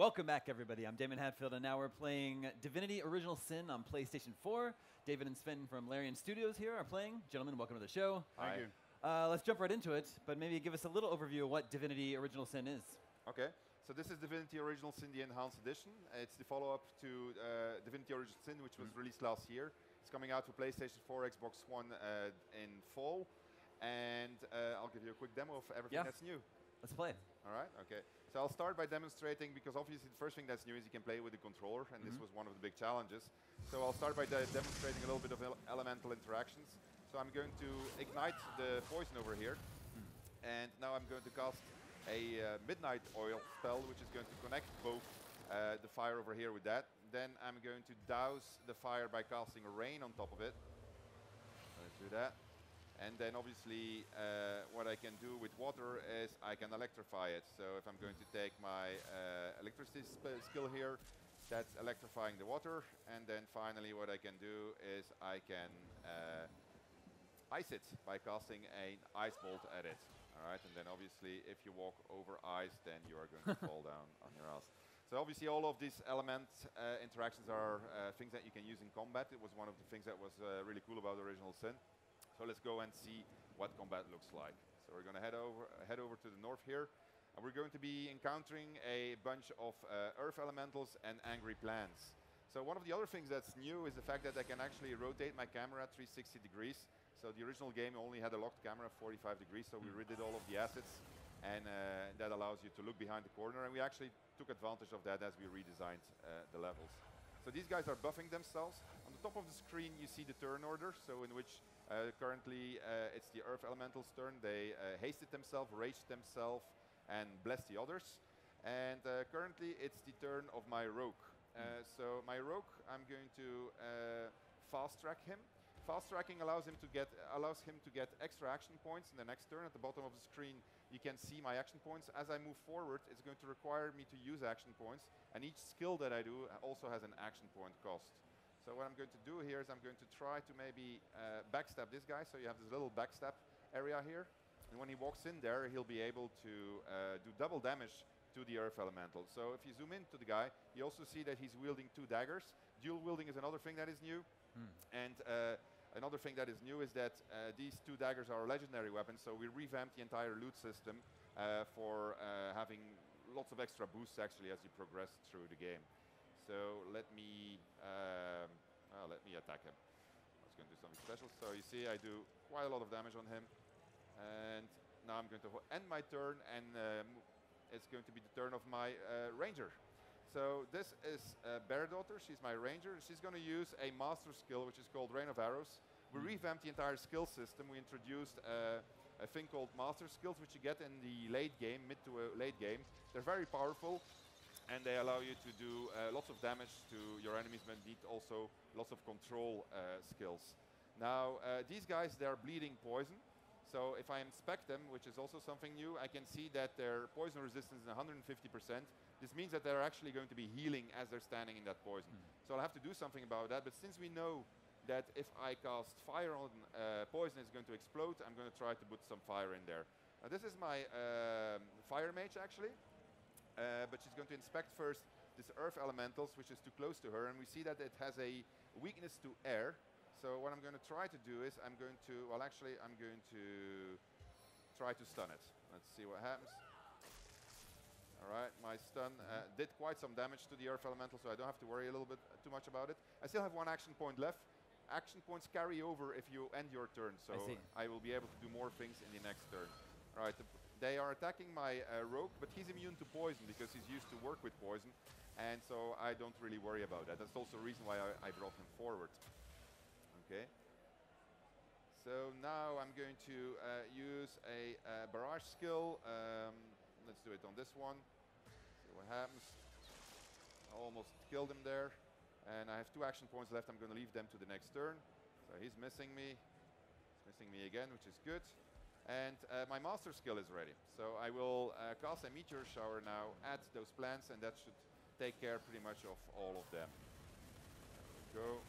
Welcome back, everybody. I'm Damon Hatfield, and now we're playing Divinity Original Sin on PlayStation 4. David and Sven from Larian Studios here are playing. Gentlemen, welcome to the show. Thank you. Uh, let's jump right into it, but maybe give us a little overview of what Divinity Original Sin is. Okay, so this is Divinity Original Sin, the Enhanced Edition. It's the follow-up to uh, Divinity Original Sin, which was mm -hmm. released last year. It's coming out for PlayStation 4, Xbox One uh, in fall, and uh, I'll give you a quick demo of everything yeah. that's new. Let's play. All right, okay. So I'll start by demonstrating, because obviously the first thing that's new is you can play with the controller, and mm -hmm. this mm-hmm. was one of the big challenges. So I'll start by de demonstrating a little bit of ele elemental interactions. So I'm going to ignite the poison over here, mm. and now I'm going to cast a uh, Midnight Oil spell, which is going to connect both uh, the fire over here with that. Then I'm going to douse the fire by casting a rain on top of it. Let's do that. And then obviously uh, what I can do with water is I can electrify it. So if I'm going to take my uh, electricity skill here, that's electrifying the water. And then finally what I can do is I can uh, ice it by casting an ice bolt at it. All right, and then obviously if you walk over ice, then you are going to fall down on your ass. So obviously all of these element uh, interactions are uh, things that you can use in combat. It was one of the things that was uh, really cool about the Original Sin. So let's go and see what combat looks like. So we're going to head over, head over to the north here. And we're going to be encountering a bunch of uh, earth elementals and angry plants. So one of the other things that's new is the fact that I can actually rotate my camera 360 degrees. So the original game only had a locked camera 45 degrees, so we hmm. redid all of the assets. And uh, that allows you to look behind the corner. And we actually took advantage of that as we redesigned uh, the levels. So these guys are buffing themselves. On the top of the screen, you see the turn order, so in which currently, uh, it's the Earth Elemental's turn. They uh, hasted themselves, raged themselves, and blessed the others. And uh, currently, it's the turn of my Rogue. Mm. So my Rogue, I'm going to uh, fast track him. Fast tracking allows him to get allows him to get extra action points in the next turn. At the bottom of the screen, you can see my action points. As I move forward, it's going to require me to use action points, and each skill that I do also has an action point cost. So what I'm going to do here is I'm going to try to maybe uh, backstab this guy. So you have this little backstab area here. And when he walks in there, he'll be able to uh, do double damage to the Earth Elemental. So if you zoom in to the guy, you also see that he's wielding two daggers. Dual wielding is another thing that is new. Hmm. And uh, another thing that is new is that uh, these two daggers are legendary weapons. So we revamped the entire loot system uh, for uh, having lots of extra boosts actually as you progress through the game. So let me, um, well, let me attack him. I was going to do something special. So you see, I do quite a lot of damage on him. And now I'm going to end my turn, and um, it's going to be the turn of my uh, ranger. So this is uh, Bairdotr. She's my ranger. She's going to use a master skill, which is called Rain of Arrows. We mm. revamped the entire skill system. We introduced uh, a thing called master skills, which you get in the late game, mid to uh, late game. They're very powerful and they allow you to do uh, lots of damage to your enemies, but need also lots of control uh, skills. Now, uh, these guys, they are bleeding poison. So if I inspect them, which is also something new, I can see that their poison resistance is 150%. This means that they're actually going to be healing as they're standing in that poison. Mm. So I'll have to do something about that. But since we know that if I cast fire on uh, poison, it's going to explode, I'm going to try to put some fire in there. Now, this is my um, fire mage, actually. Uh, but she's going to inspect first this earth elementals, which is too close to her, and we see that it has a weakness to air. So what I'm going to try to do is I'm going to, well actually I'm going to try to stun it. Let's see what happens. All right, my stun uh, did quite some damage to the earth elemental, so I don't have to worry a little bit too much about it. I still have one action point left. Action points carry over if you end your turn, so I, I will be able to do more things in the next turn. All right, the they are attacking my uh, rogue, but he's immune to poison because he's used to work with poison. And so I don't really worry about that. That's also the reason why I, I brought him forward. Okay. So now I'm going to uh, use a uh, barrage skill. Um, let's do it on this one. See what happens. I almost killed him there. And I have two action points left. I'm going to leave them to the next turn. So he's missing me. He's missing me again, which is good. And uh, my master skill is ready. So I will uh, cast a meteor shower now at those plants, and that should take care pretty much of all of them. There we go.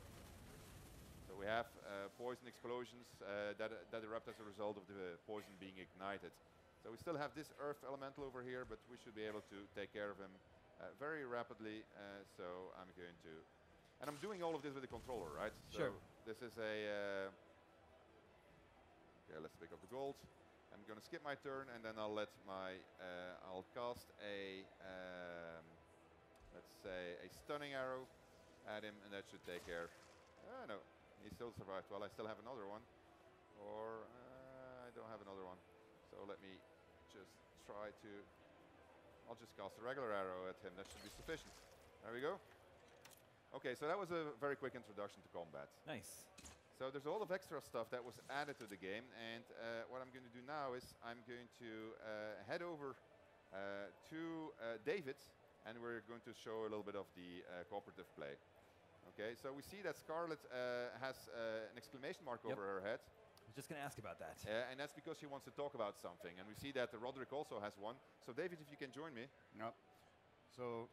So we have uh, poison explosions uh, that, that erupt as a result of the poison being ignited. So we still have this earth elemental over here, but we should be able to take care of him uh, very rapidly. Uh, so I'm going to, and I'm doing all of this with the controller, right? Sure. So this is a. Okay, let's pick up the gold. I'm going to skip my turn, and then I'll let my. Uh, I'll cast a. Um, let's say a stunning arrow at him, and that should take care. Uh, no, he still survived. Well, I still have another one, or uh, I don't have another one. So let me just try to. I'll just cast a regular arrow at him. That should be sufficient. There we go. Okay, so that was a very quick introduction to combat. Nice. So there's a lot of extra stuff that was added to the game, and uh, what I'm going to do now is I'm going to uh, head over uh, to uh, David, and we're going to show a little bit of the uh, cooperative play. Okay, so we see that Scarlett uh, has uh, an exclamation mark Yep. over her head, I was just going to ask about that. uh, and that's because she wants to talk about something. And we see that Roderick also has one. So David, if you can join me. Yep. So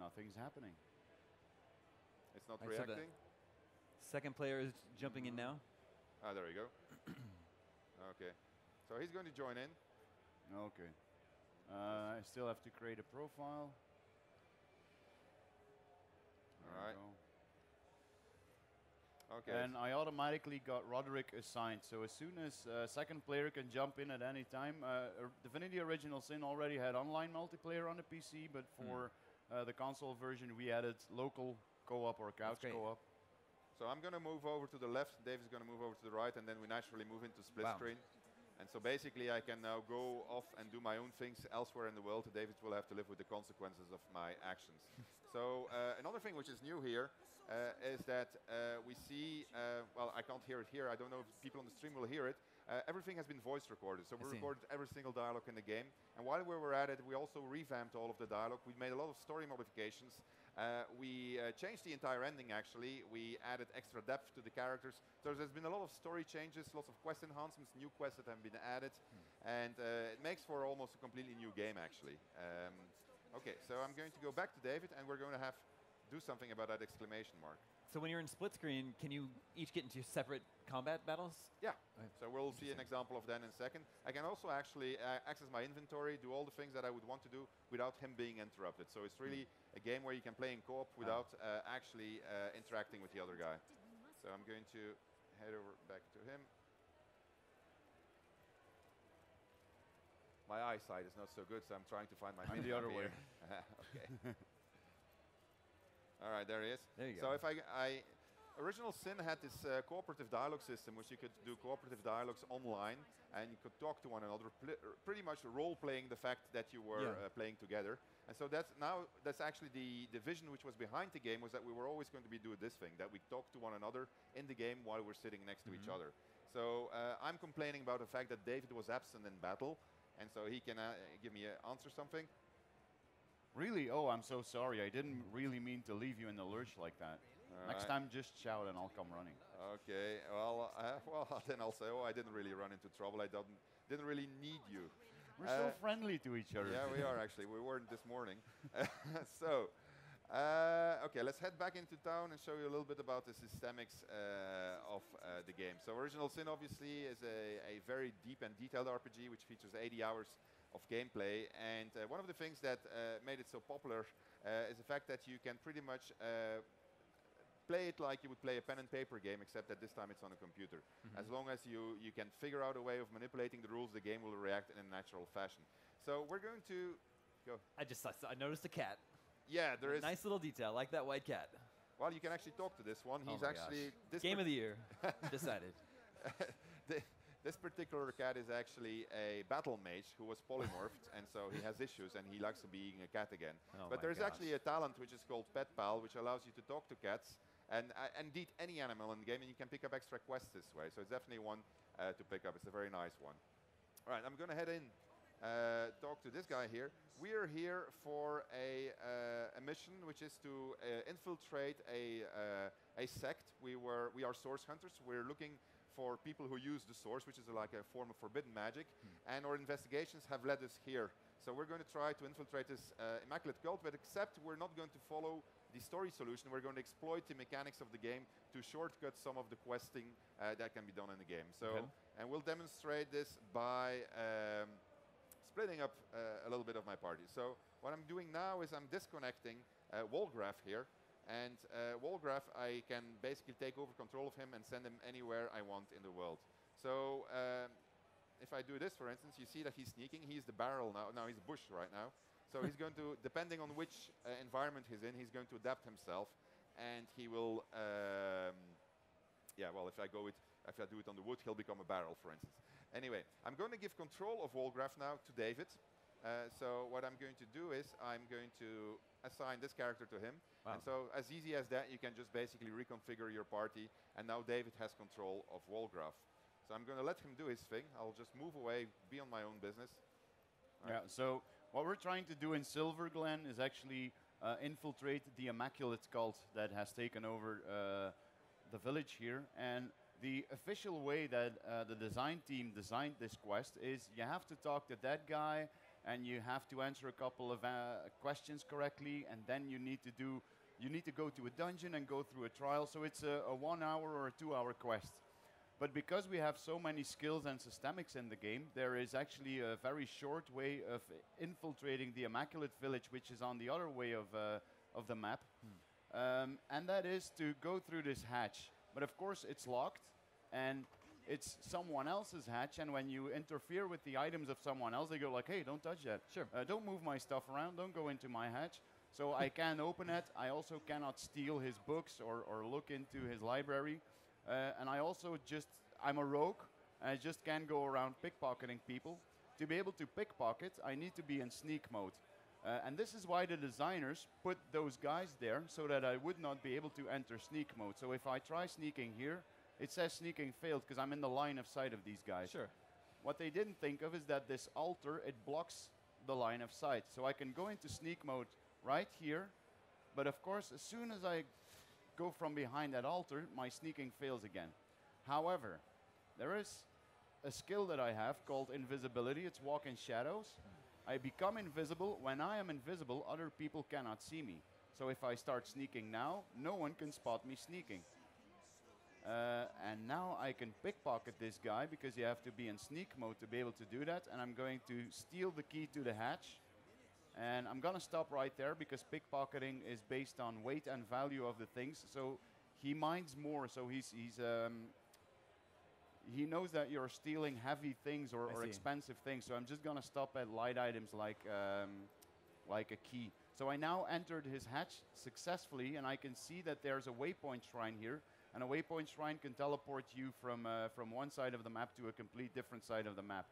nothing's happening. It's not Right, so. Second player is jumping in now. Ah, there we go. okay, so he's going to join in. Okay. Uh, I still have to create a profile. There Alright. Okay. And I automatically got Roderick assigned. So as soon as uh, second player can jump in at any time, uh, Divinity Original Sin already had online multiplayer on the PC, but Hmm. for uh, the console version we added local co-op or couch great. co-op. So I'm going to move over to the left, Dave's going to move over to the right, and then we naturally move into split Wow. screen. And so basically I can now go off and do my own things elsewhere in the world. David will have to live with the consequences of my actions. so uh, another thing which is new here uh, is that uh, we see, uh, well I can't hear it here, I don't know if people on the stream will hear it, uh, everything has been voice recorded. So we recorded every single dialogue in the game. And while we were at it, we also revamped all of the dialogue. We made a lot of story modifications. Uh, we uh, changed the entire ending actually. We added extra depth to the characters. So there's been a lot of story changes, lots of quest enhancements, new quests that have been added, and uh, it makes for almost a completely new game actually. Um, okay, so I'm going to go back to David, and we're going to have do something about that exclamation mark. So when you're in split screen, can you each get into separate combat battles? Yeah. So we'll see an example of that in a second. I can also actually uh, access my inventory, do all the things that I would want to do without him being interrupted. So it's really a game where you can play in co-op without uh, actually uh, interacting with the other guy. So I'm going to head over back to him. My eyesight is not so good, so I'm trying to find my I'm the other way. okay. All right, there he is. There you so go. if I, I Original Sin had this uh, cooperative dialogue system, which you could do cooperative dialogues online, and you could talk to one another, pl- pretty much role-playing the fact that you were Yeah. uh, playing together. And so that's now that's actually the, the vision which was behind the game was that we were always going to be doing this thing, that we talk to one another in the game while we're sitting next to each Mhm. other. So uh, I'm complaining about the fact that David was absent in battle, and so he can uh, give me an answer something. Really? Oh, I'm so sorry. I didn't really mean to leave you in the lurch like that. Next Alright. time, just shout and I'll come running. Okay, well, uh, well, then I'll say, oh, I didn't really run into trouble. I didn't, didn't really need you. We're so Uh, friendly to each other. Yeah, we are actually. We weren't this morning. so, uh, okay, let's head back into town and show you a little bit about the systemics uh, of uh, the game. So, Original Sin obviously is a, a very deep and detailed RPG which features 80 hours of gameplay. And uh, one of the things that uh, made it so popular uh, is the fact that you can pretty much uh, play it like you would play a pen and paper game, except that this time it's on a computer. As long as you, you can figure out a way of manipulating the rules, the game will react in a natural fashion. So we're going to go. I just I, I noticed a cat. Yeah, there is. nice little detail. Like that white cat. Well, you can actually talk to this one. Oh He's my actually this Game of the year. Decided. Thi- this particular cat is actually a battle mage who was polymorphed, and so he has issues, and he likes being a cat again. Oh but there's gosh. actually a talent which is called Pet Pal, which allows you to talk to cats and uh, indeed any animal in the game, and you can pick up extra quests this way. So it's definitely one uh, to pick up. It's a very nice one. All right, I'm going to head in, uh, talk to this guy here. We are here for a, uh, a mission, which is to uh, infiltrate a, uh, a sect. We were we are source hunters. We're looking for people who use the source, which is like a form of forbidden magic, and our investigations have led us here. So we're going to try to infiltrate this uh, immaculate cult, but except we're not going to follow the story solution. We're going to exploit the mechanics of the game to shortcut some of the questing uh, that can be done in the game. So, Okay. and we'll demonstrate this by um, splitting up uh, a little bit of my party. So what I'm doing now is I'm disconnecting uh, here, and uh, I can basically take over control of him and send him anywhere I want in the world. So um, if I do this, for instance, you see that he's sneaking. He's the barrel now. Now he's bush right now. So he's going to, depending on which uh, environment he's in, he's going to adapt himself, and he will. Um, yeah, well, if I go it, if I do it on the wood, he'll become a barrel, for instance. Anyway, I'm going to give control of Wolgraff now to David. Uh, so what I'm going to do is I'm going to assign this character to him. Wow. And so as easy as that, you can just basically reconfigure your party. And now David has control of Wolgraff. So I'm going to let him do his thing. I'll just move away, be on my own business. Yeah, so what we're trying to do in Silverglen is actually uh, infiltrate the Immaculate cult that has taken over uh, the village here. And the official way that uh, the design team designed this quest is you have to talk to that guy and you have to answer a couple of uh, questions correctly and then you need to do you need to go to a dungeon and go through a trial so it's a, a one hour or a two hour quest but because we have so many skills and systemics in the game, there is actually a very short way of infiltrating the Immaculate Village, which is on the other way of, uh, of the map. Um, and that is to go through this hatch. But of course, it's locked, and it's someone else's hatch. And when you interfere with the items of someone else, they go like, "Hey, don't touch that. Sure. Uh, don't move my stuff around. Don't go into my hatch." So I can't open it. I also cannot steal his books or, or look into his library. Uh, and I also just, I'm a rogue. and I just can't go around pickpocketing people. To be able to pickpocket, I need to be in sneak mode. Uh, and this is why the designers put those guys there so that I would not be able to enter sneak mode. So if I try sneaking here, it says sneaking failed because I'm in the line of sight of these guys. Sure. What they didn't think of is that this altar, it blocks the line of sight. So I can go into sneak mode right here, but of course, as soon as I go from behind that altar, my sneaking fails again. However, there is a skill that I have called invisibility. It's walk in shadows. I become invisible. When I am invisible, other people cannot see me. So if I start sneaking now, no one can spot me sneaking. Uh, and now I can pickpocket this guy because you have to be in sneak mode to be able to do that. And I'm going to steal the key to the hatch. And I'm gonna stop right there because pickpocketing is based on weight and value of the things. So he minds more. So he's he's um, he knows that you're stealing heavy things or, or expensive things. So I'm just gonna stop at light items like um, like a key. So I now entered his hatch successfully, and I can see that there's a waypoint shrine here. And a waypoint shrine can teleport you from uh, from one side of the map to a complete different side of the map.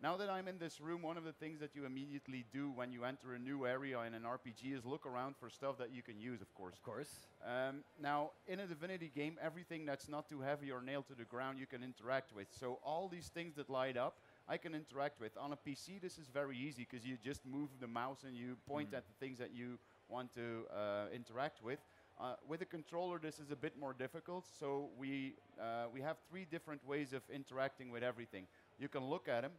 Now that I'm in this room, one of the things that you immediately do when you enter a new area in an RPG is look around for stuff that you can use, of course. Of course. Um, now, in a Divinity game, everything that's not too heavy or nailed to the ground you can interact with. So all these things that light up, I can interact with. On a PC, this is very easy because you just move the mouse and you point at the things that you want to uh, interact with. Uh, with a controller, this is a bit more difficult. So we uh, we have three different ways of interacting with everything. You can look at them.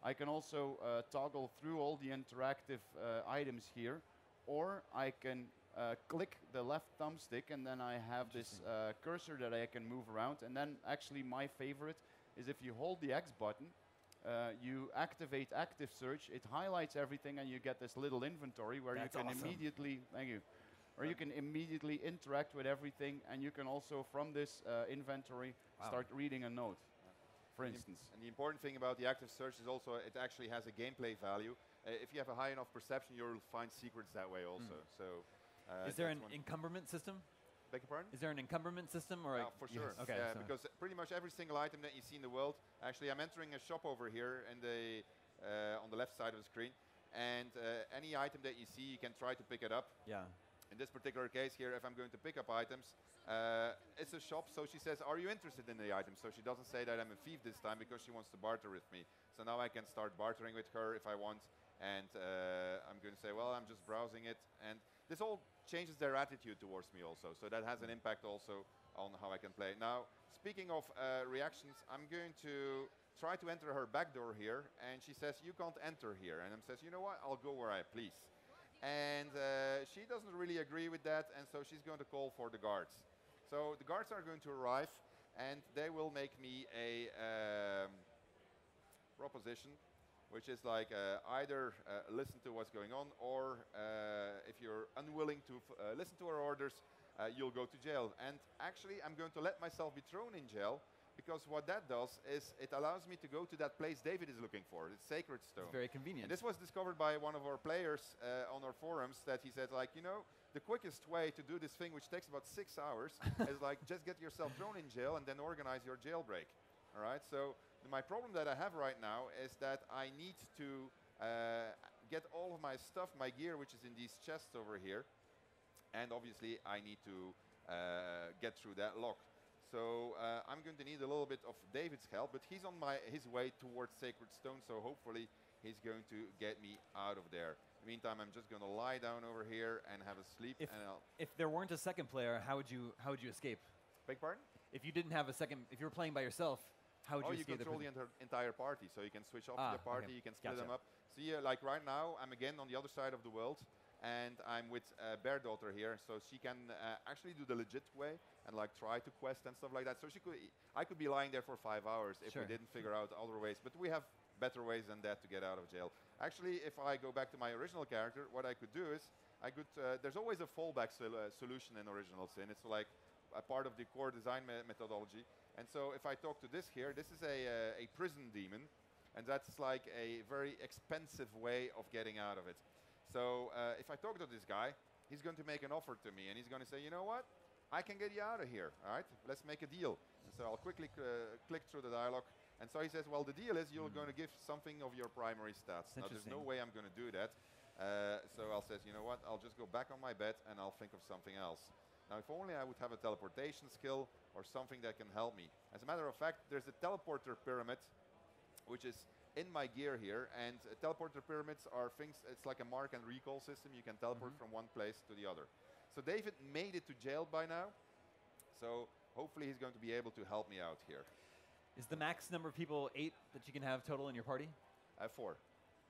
I can also uh, toggle through all the interactive uh, items here, or I can uh, click the left thumbstick and then I have this uh, cursor that I can move around. And then actually my favorite is if you hold the X button, uh, you activate active search, it highlights everything and you get this little inventory where That's you can awesome. immediately, thank you, where you can immediately interact with everything and you can also from this uh, inventory Wow. start reading a note, for instance. And the important thing about the active search is also it actually has a gameplay value. Uh, if you have a high enough perception, you'll find secrets that way also. So, uh, Is there an one- encumberment system? beg your pardon? Is there an encumberment system or? Yeah, a- for yes. sure. Okay. yeah, so- because pretty much every single item that you see in the world. Actually, I'm entering a shop over here in the uh, on the left side of the screen, and uh, any item that you see, you can try to pick it up. yeah. In this particular case here, if I'm going to pick up items, uh, it's a shop, so she says, are you interested in the item? So she doesn't say that I'm a thief this time because she wants to barter with me. So now I can start bartering with her if I want, and uh, I'm going to say, well, I'm just browsing it. And this all changes their attitude towards me also, so that has an impact also on how I can play. Now, speaking of uh, reactions, I'm going to try to enter her back door here, and she says, you can't enter here. And I am says, you know what, I'll go where I please. And uh, she doesn't really agree with that, and so she's going to call for the guards. So the guards are going to arrive, and they will make me a um, proposition which is like uh, either uh, listen to what's going on, or uh, if you're unwilling to uh, listen to our orders, uh, you'll go to jail. And actually, I'm going to let myself be thrown in jail because what that does is it allows me to go to that place David is looking for. It's Sacred Stone. It's very convenient. And this was discovered by one of our players uh, on our forums that he said, like, you know, the quickest way to do this thing, which takes about six hours, is like just get yourself thrown in jail and then organize your jailbreak. All right. So my problem that I have right now is that I need to uh, get all of my stuff, my gear, which is in these chests over here, and obviously I need to uh, get through that lock. So uh, I'm going to need a little bit of David's help, but he's on my his way towards Sacred Stone, so hopefully he's going to get me out of there. In the meantime, I'm just going to lie down over here and have a sleep, If- and I'll if there weren't a second player, how would you how would you escape? beg pardon. If you didn't have a second, if you were playing by yourself, how would oh, you you control the enter- entire party, so you can switch off Ah, the party, okay. you can split them up. See, uh, like right now, I'm again on the other side of the world, and I'm with uh, Bairdotr here, so she can uh, actually do the legit way and like try to quest and stuff like that. So she could, I could be lying there for five hours if Sure. we didn't figure out other ways, but we have better ways than that to get out of jail. Actually, if I go back to my original character, what I could do is I could. Uh, there's always a fallback sol- uh, solution in Original Sin. It's like a part of the core design me- methodology. And so if I talk to this here, this is a, uh, a prison demon, and that's like a very expensive way of getting out of it. So uh, if I talk to this guy, he's going to make an offer to me, and he's going to say, you know what? I can get you out of here. All right, let's make a deal. And so I'll quickly uh, click through the dialogue. And so he says, well, the deal is you're going to give something of your primary stats. That's Now, there's no way I'm going to do that. Uh, so I'll say, you know what? I'll just go back on my bed and I'll think of something else. Now, if only I would have a teleportation skill or something that can help me. As a matter of fact, there's a teleporter pyramid, which is in my gear here. And uh, teleporter pyramids are things, it's like a mark and recall system. You can teleport Mm-hmm. from one place to the other. So David made it to jail by now. So hopefully he's going to be able to help me out here. Is the max number of people eight that you can have total in your party? Uh, four.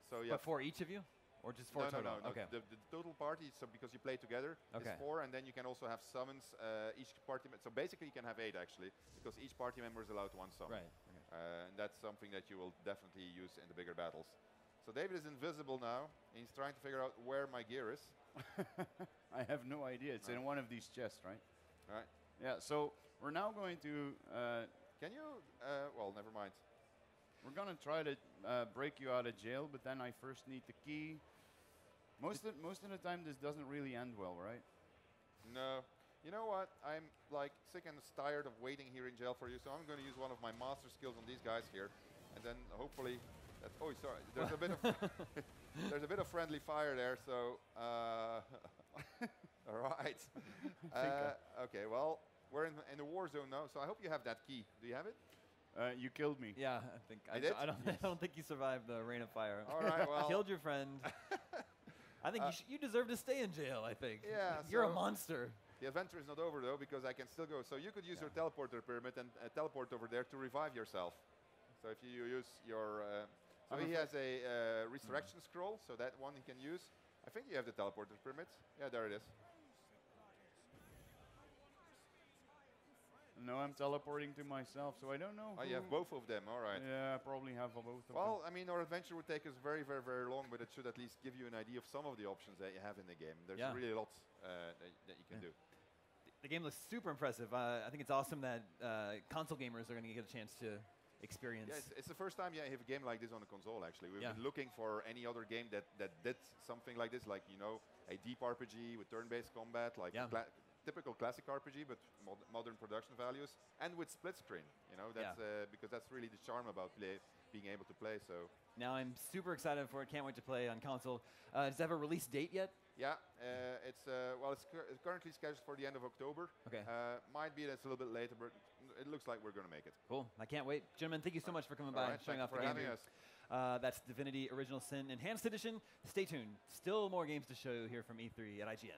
So yeah, But for each of you, or just four no, total? No, no, no. Okay. The, the total party, so because you play together, Okay. is four, and then you can also have summons. Uh, each party, so basically you can have eight actually, because each party member is allowed one summon. Right. Uh, and that's something that you will definitely use in the bigger battles. So David is invisible now. He's trying to figure out where my gear is. I have no idea. It's in one of these chests, right? Right? Yeah. So we're now going to uh, Can you? Uh, well, never mind. we're gonna try to uh, break you out of jail, but then I first need the key. Most of, most of the time, this doesn't really end well, right? No. You know what? I'm like sick and tired of waiting here in jail for you, so I'm going to use one of my master skills on these guys here, and then hopefully, that, oh sorry, there's a bit of there's a bit of friendly fire there, so uh, all right. Uh, okay, well we're in, in the war zone now, so I hope you have that key. Do you have it? Uh, you killed me. Yeah, I think I, did? I don't. I don't think you survived the rain of fire. All right, well- killed your friend. I think Uh, you, sh- you deserve to stay in jail. I think. Yeah, You're a monster. The adventure is not over though because I can still go. So you could use your teleporter pyramid and uh, teleport over there to revive yourself. So if you use your, uh, so he has a uh, resurrection scroll, so that one he can use. I think you have the teleporter pyramid. Yeah, there it is. No, I'm teleporting to myself, so I don't know. Oh, you have both of them. All right. Yeah, I probably have both of them. Well, I mean, our adventure would take us very, very, very long, but it should at least give you an idea of some of the options that you have in the game. There's Yeah. really lots uh, that, that you can do. The game looks super impressive. Uh, I think it's awesome that uh, console gamers are going to get a chance to experience. Yeah, it's, it's the first time yeah, I have a game like this on a console. Actually, we've Yeah. been looking for any other game that that did something like this, like you know, a deep RPG with turn-based combat, like Yeah. Typical classic RPG, but mod- modern production values, and with split screen. You know, that's uh, because that's really the charm about play, being able to play. So Now I'm super excited for it. Can't wait to play on console. Uh, does it have a release date yet? yeah, uh, it's uh, well, it's, it's currently scheduled for the end of October. Okay. Uh, might be that it's a little bit later, but it looks like we're going to make it. Cool. I can't wait. Gentlemen, thank you so much for coming All by right, and showing off you the for game. having us. Uh, that's Divinity Original Sin Enhanced Edition. Stay tuned. Still more games to show you here from E3 at IGN.